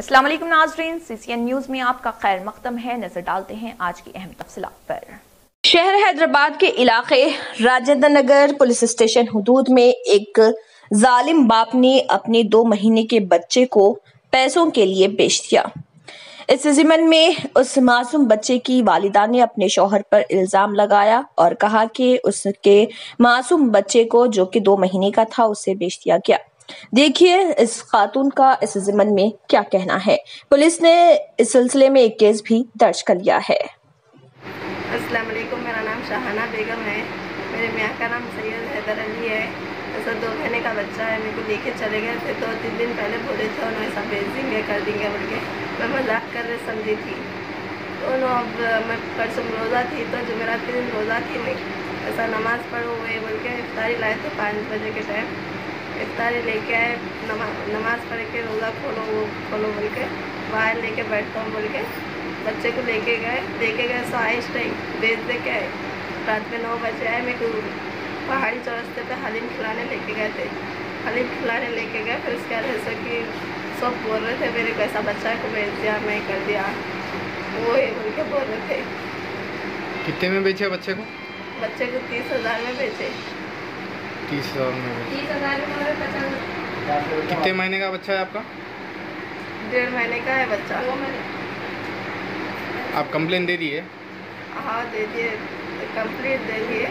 वालेकुम नाजरीन CCN news में आपका खैर मकदम है। नज़र डालते हैं आज की अहम तफसलात पर। शहर हैदराबाद के इलाके राजेंद्र नगर पुलिस स्टेशन हदूद में एक जालिम बाप ने अपने दो महीने के बच्चे को पैसों के लिए बेच दिया। इस जिमन में उस मासूम बच्चे की वालिदा ने अपने शोहर पर इल्ज़ाम लगाया और कहा कि उसके मासूम बच्चे को जो कि दो महीने का था, उसे बेच दिया गया। देखिए, इस खातून का इस जिमन में क्या कहना है? पुलिस ने इस सिलसिले में एक केस भी दर्ज कर लिया है। अस्सलाम वालेकुम, मेरा नाम शाहाना बेगम है। मेरे मियाँ का नाम सैयद हैदर अली है। ऐसा दो महीने का बच्चा है, मेरे को लेके चले गए थे। दो तीन दिन पहले बोले थे, उन्होंने ऐसा भेज देंगे कर देंगे बोल के मैं मज़ाक कर रहे, समझी थी। तो उन्होंने अब मैं परसों रोज़ा थी तो जो मेरा दिन रोज़ा थी मैं। ऐसा नमाज़ पढ़ो हुए, बोल के इफ्तारी लाए थे पाँच बजे के टाइम। इफ्तारी लेके आए नमा, नमाज़ पढ़ के रोज़ा खोलो वो खोलो बोल के बाहर लेके बैठता हूँ बोल के बच्चे को लेके गए लेके गए सो आए इस टाइम बेच दे के आए। रात में नौ बजे आए मेरे को पहाड़ी चौरस्ते पे हलीम खिलाने लेके गए थे। हलीम खिलाने लेके गए फिर उसके बाद ऐसा कि सब बोल रहे थे मेरे को ऐसा बच्चा को भेज दिया मैं कर दिया। वो ही बोल के बोल रहे थे। कितने में बेचे बच्चे को? बच्चे को तीस हज़ार में बेचे। तीस हज़ार में कितने महीने का बच्चा है आपका? डेढ़ महीने का है बच्चा। आप कंप्लेन दे दिए? हाँ दे दिए। कंप्लीट दे दिए।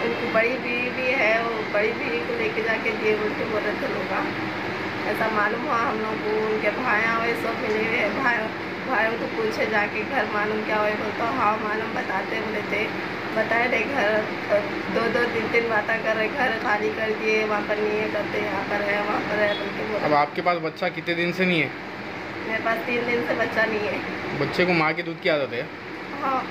उनकी बड़ी बीवी भी है वो बड़ी बीवी को लेके जाके दिए बोल के बोल रहे थे लोग ऐसा मालूम हुआ हम लोग को उनके भाई हुए सब मिले हुए हैं। भाई तो पूछे जाके घर मालूम क्या हुआ बोलते हाँ मालूम बताते बोले थे बताए थे घर दो दो तीन तीन बातें कर रहे घर खाली कर दिए वहाँ पर नहीं है करते यहाँ पर है वहाँ पर है बोल। के अब आपके पास बच्चा कितने दिन से नहीं है? मेरे पास तीन दिन से बच्चा नहीं है। बच्चे को माँ के दूध की आदत है? हाँ।